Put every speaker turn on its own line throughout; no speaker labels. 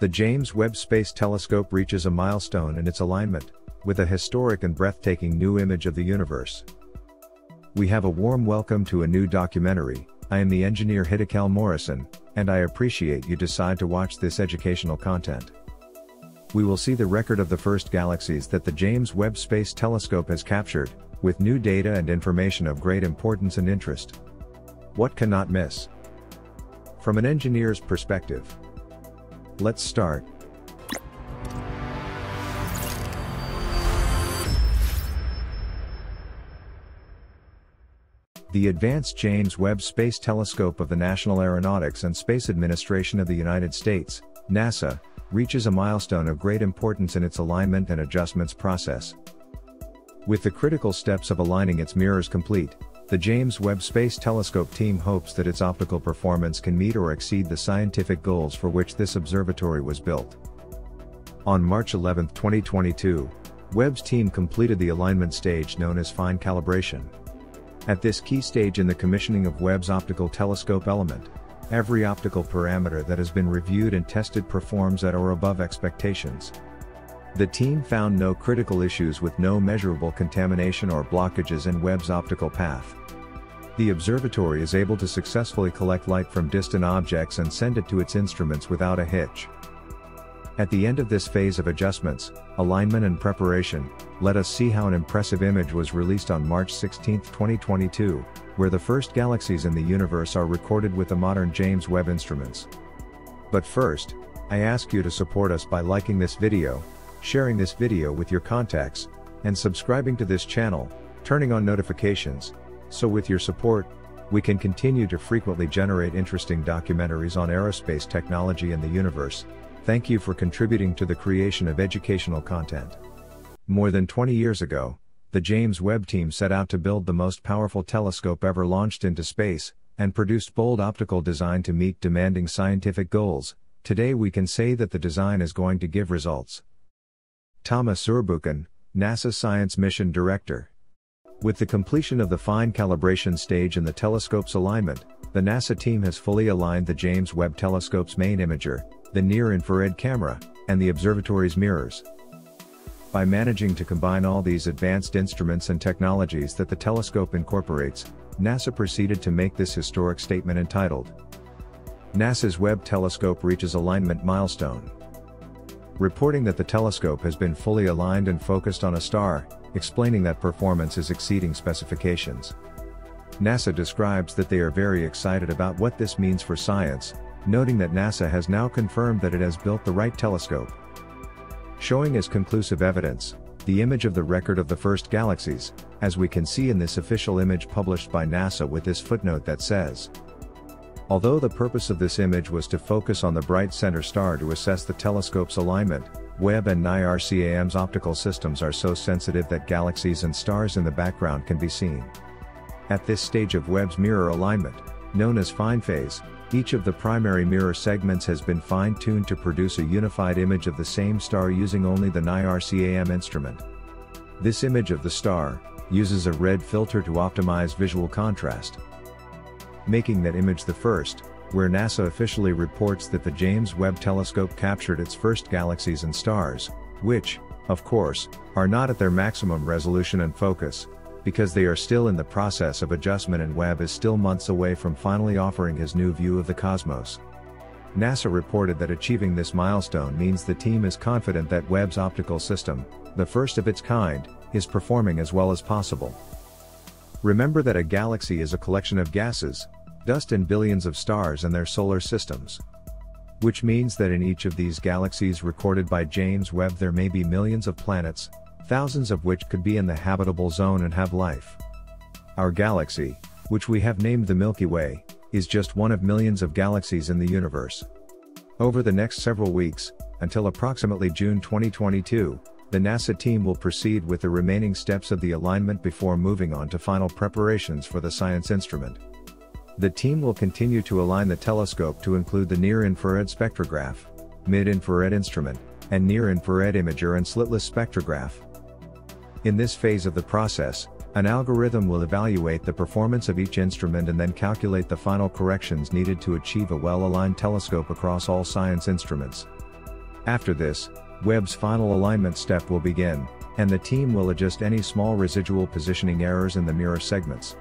The James Webb Space Telescope reaches a milestone in its alignment, with a historic and breathtaking new image of the universe. We have a warm welcome to a new documentary. I am the engineer Hiddekel Morrison, and I appreciate you decide to watch this educational content. We will see the record of the first galaxies that the James Webb Space Telescope has captured, with new data and information of great importance and interest. What cannot miss? From an engineer's perspective. Let's start. The Advanced James Webb Space Telescope of the National Aeronautics and Space Administration of the United States, NASA, reaches a milestone of great importance in its alignment and adjustments process. With the critical steps of aligning its mirrors complete, the James Webb Space Telescope team hopes that its optical performance can meet or exceed the scientific goals for which this observatory was built. On March 11, 2022, Webb's team completed the alignment stage known as fine calibration. At this key stage in the commissioning of Webb's optical telescope element, every optical parameter that has been reviewed and tested performs at or above expectations. The team found no critical issues with no measurable contamination or blockages in Webb's optical path. The observatory is able to successfully collect light from distant objects and send it to its instruments without a hitch. At the end of this phase of adjustments, alignment and preparation, let us see how an impressive image was released on March 16, 2022, where the first galaxies in the universe are recorded with the modern James Webb instruments. But first, I ask you to support us by liking this video, sharing this video with your contacts, and subscribing to this channel, turning on notifications, so with your support, we can continue to frequently generate interesting documentaries on aerospace technology and the universe, Thank you for contributing to the creation of educational content. More than 20 years ago, the James Webb team set out to build the most powerful telescope ever launched into space, and produced bold optical design to meet demanding scientific goals. Today we can say that the design is going to give results. Thomas Zurbuchen, NASA Science Mission Director. With the completion of the fine calibration stage and the telescope's alignment, the NASA team has fully aligned the James Webb Telescope's main imager, the near-infrared camera, and the observatory's mirrors. By managing to combine all these advanced instruments and technologies that the telescope incorporates, NASA proceeded to make this historic statement entitled, NASA's Webb telescope reaches alignment milestone. Reporting that the telescope has been fully aligned and focused on a star, explaining that performance is exceeding specifications. NASA describes that they are very excited about what this means for science, noting that NASA has now confirmed that it has built the right telescope. Showing as conclusive evidence, the image of the record of the first galaxies, as we can see in this official image published by NASA with this footnote that says, Although the purpose of this image was to focus on the bright center star to assess the telescope's alignment, Webb and NIRCAM's optical systems are so sensitive that galaxies and stars in the background can be seen. At this stage of Webb's mirror alignment, known as fine phase, each of the primary mirror segments has been fine-tuned to produce a unified image of the same star using only the NIRCAM instrument. This image of the star, uses a red filter to optimize visual contrast. Making that image the first, where NASA officially reports that the James Webb Telescope captured its first galaxies and stars, which, of course, are not at their maximum resolution and focus, because they are still in the process of adjustment and Webb is still months away from finally offering his new view of the cosmos. NASA reported that achieving this milestone means the team is confident that Webb's optical system, the first of its kind, is performing as well as possible. Remember that a galaxy is a collection of gases, dust and billions of stars and their solar systems. Which means that in each of these galaxies recorded by James Webb there may be millions of planets, thousands of which could be in the habitable zone and have life. Our galaxy, which we have named the Milky Way, is just one of millions of galaxies in the universe. Over the next several weeks, until approximately June 2022, the NASA team will proceed with the remaining steps of the alignment before moving on to final preparations for the science instrument. The team will continue to align the telescope to include the near-infrared spectrograph, mid-infrared instrument, and near-infrared imager and slitless spectrograph. In this phase of the process, an algorithm will evaluate the performance of each instrument and then calculate the final corrections needed to achieve a well-aligned telescope across all science instruments. After this, Webb's final alignment step will begin, and the team will adjust any small residual positioning errors in the mirror segments.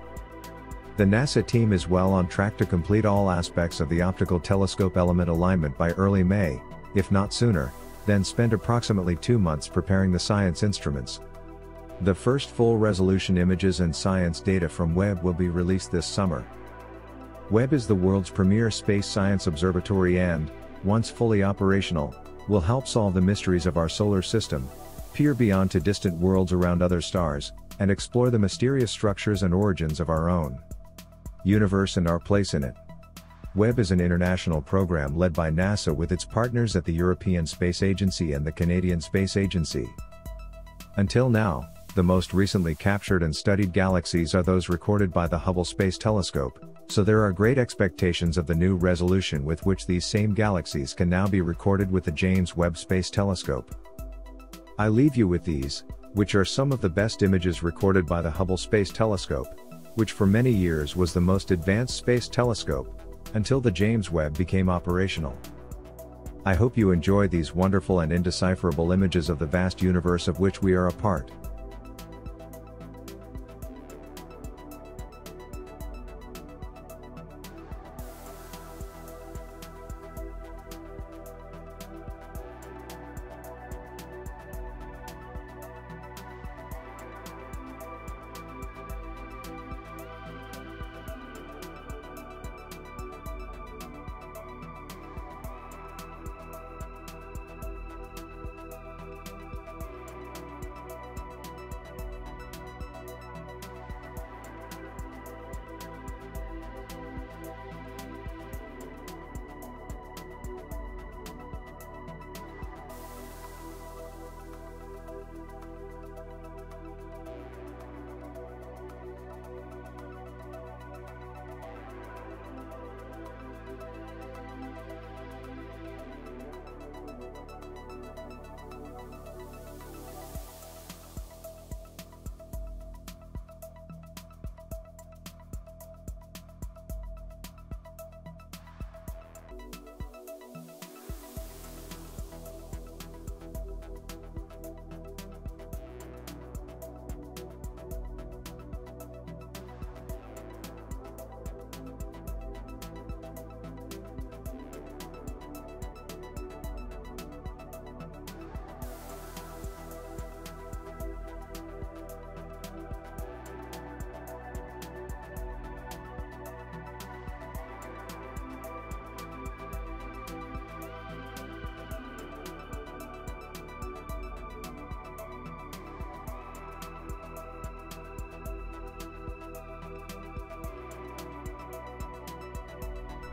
The NASA team is well on track to complete all aspects of the optical telescope element alignment by early May, if not sooner, then spend approximately two months preparing the science instruments. The first full resolution images and science data from Webb will be released this summer. Webb is the world's premier space science observatory and, once fully operational, will help solve the mysteries of our solar system, peer beyond to distant worlds around other stars, and explore the mysterious structures and origins of our own universe and our place in it. Webb is an international program led by NASA with its partners at the European Space Agency and the Canadian Space Agency. Until now, the most recently captured and studied galaxies are those recorded by the Hubble Space Telescope, so there are great expectations of the new resolution with which these same galaxies can now be recorded with the James Webb Space Telescope. I leave you with these, which are some of the best images recorded by the Hubble Space Telescope, which for many years was the most advanced space telescope, until the James Webb became operational. I hope you enjoy these wonderful and indecipherable images of the vast universe of which we are a part.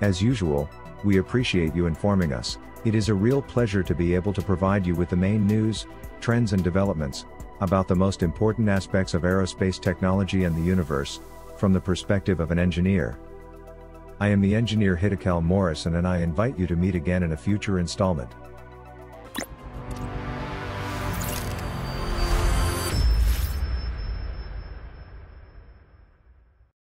As usual, we appreciate you informing us. It is a real pleasure to be able to provide you with the main news, trends and developments, about the most important aspects of aerospace technology and the universe, from the perspective of an engineer. I am the engineer Hiddekel Morrison and I invite you to meet again in a future installment.